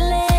feeling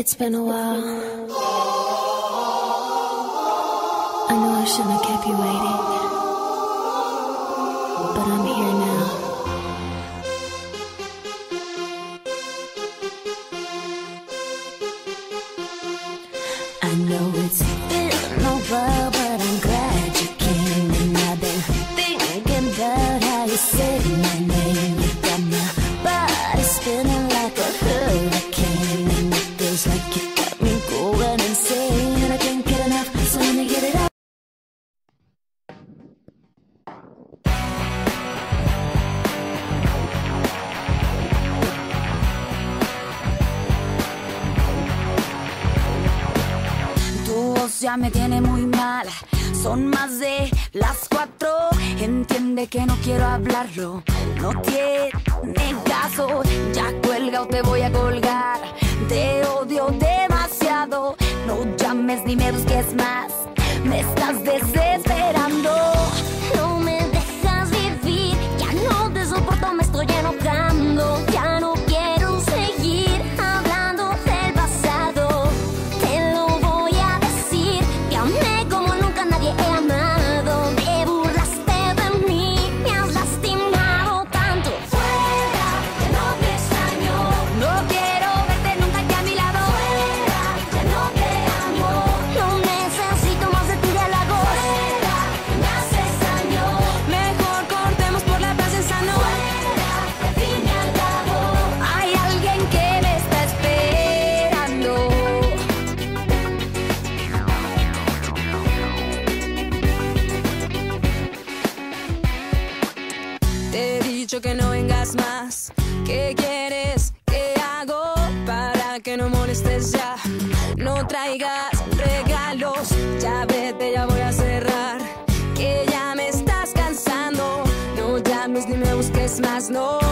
It's been a while. I know I shouldn't have kept you waiting, but I'm here now. I know it's been a while, but I'm glad you came, and I've been thinking about how you said my name. me tiene muy mal Son más de las cuatro. Entiende que no quiero hablarlo. No tiene caso. Ya cuelga o te voy a colgar. Te odio demasiado. No llames ni me busques más. Me estás desesperando. No me dejas vivir. Ya no te soporto, me estoy lleno. Me busques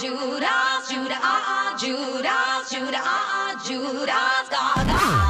Judas, Judas, Judah, ah, ah, Judas, God,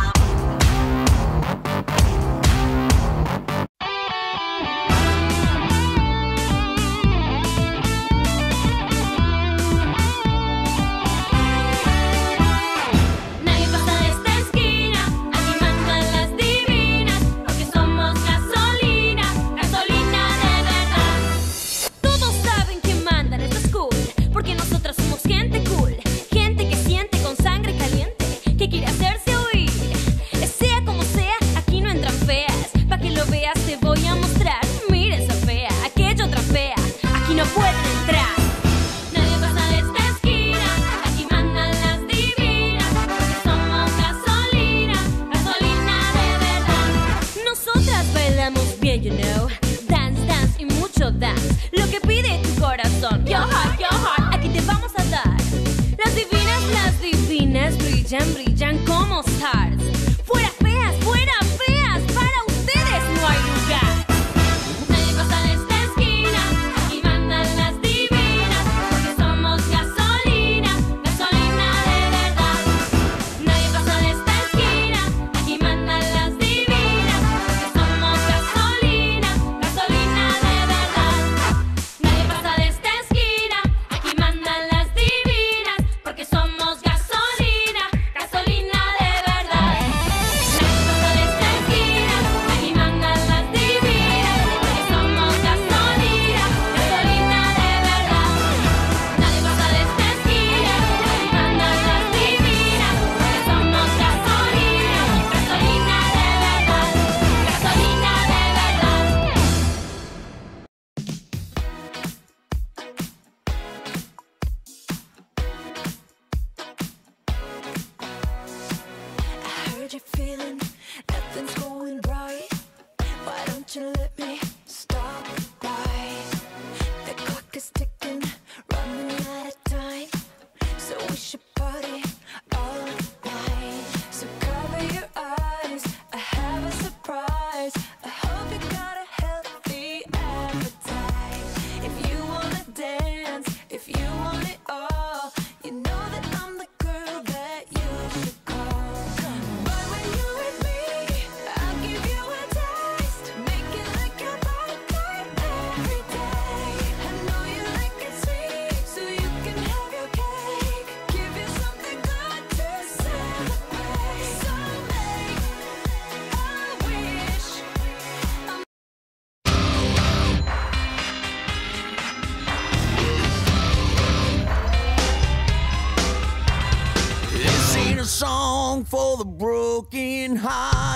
the broken hearted.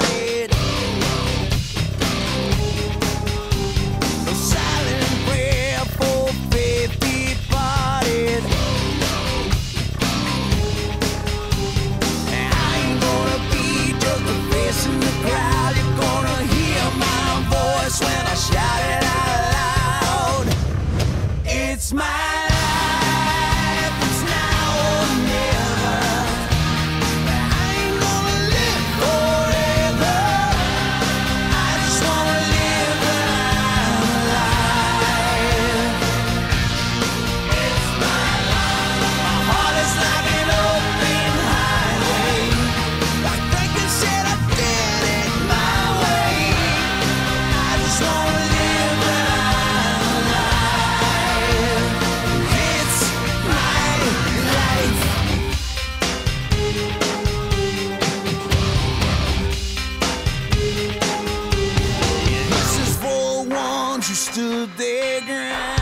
Their ground.